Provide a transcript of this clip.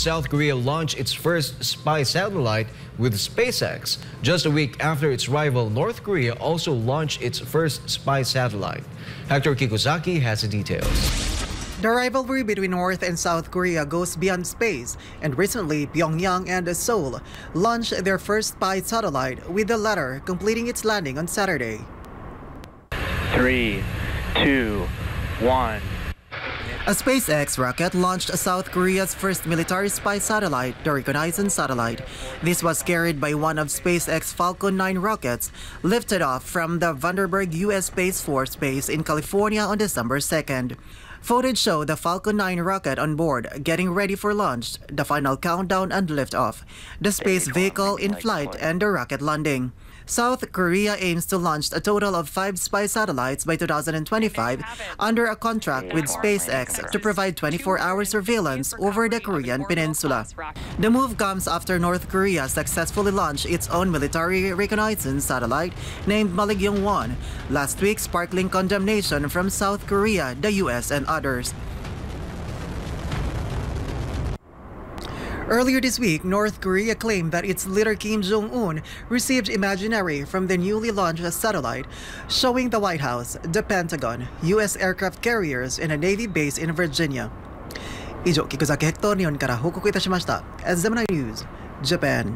South Korea launched its first spy satellite with SpaceX. Just a week after its rival, North Korea also launched its first spy satellite. Hector Kikuzaki has the details. The rivalry between North and South Korea goes beyond space, and recently Pyongyang and Seoul launched their first spy satellite, with the latter completing its landing on Saturday. Three, two, one. A SpaceX rocket launched South Korea's first military spy satellite, the Reconnaissance satellite. This was carried by one of SpaceX Falcon 9 rockets, lifted off from the Vandenberg U.S. Space Force Base in California on December 2nd. Footage show the Falcon 9 rocket on board getting ready for launch, the final countdown and liftoff, the space vehicle in flight, and the rocket landing. South Korea aims to launch a total of five spy satellites by 2025 under a contract with SpaceX to provide 24-hour surveillance over the Korean peninsula. The move comes after North Korea successfully launched its own military reconnaissance satellite named Malligyong-1 last week, sparkling condemnation from South Korea, the US, and others. Earlier this week, North Korea claimed that its leader Kim Jong-un received imaginary from the newly launched satellite, showing the White House, the Pentagon, U.S. aircraft carriers, and a Navy base in Virginia. 以上、菊崎ヘクトーニオンから報告いたしました。ZMNI News, Japan.